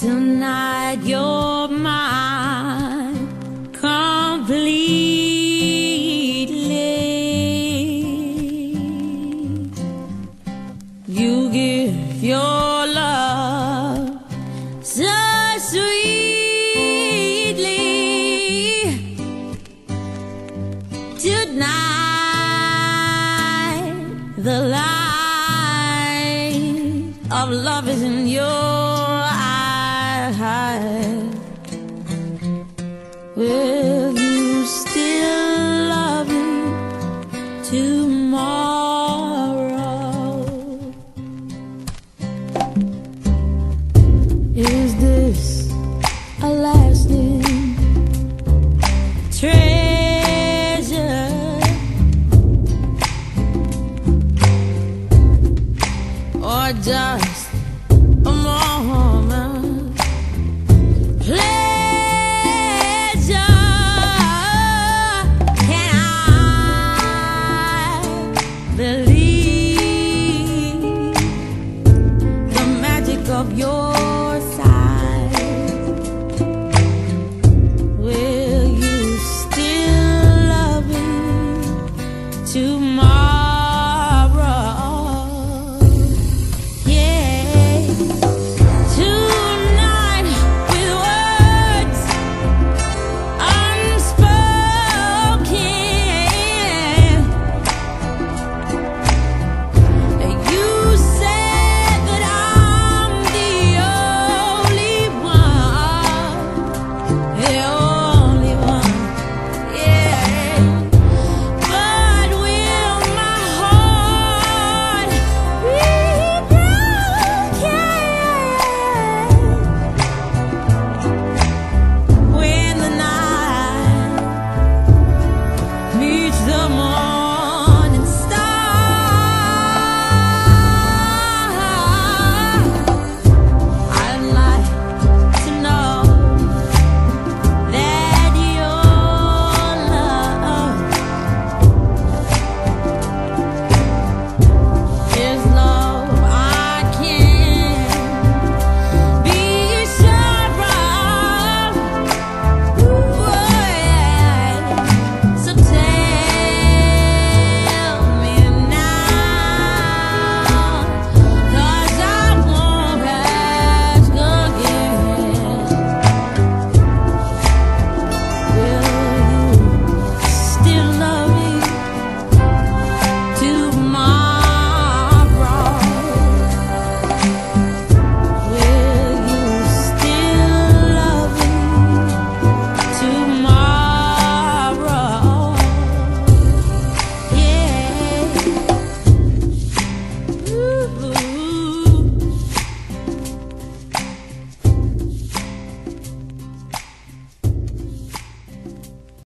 Tonight you're mine completely. You give your love so sweetly. Tonight, the light of love is in your Will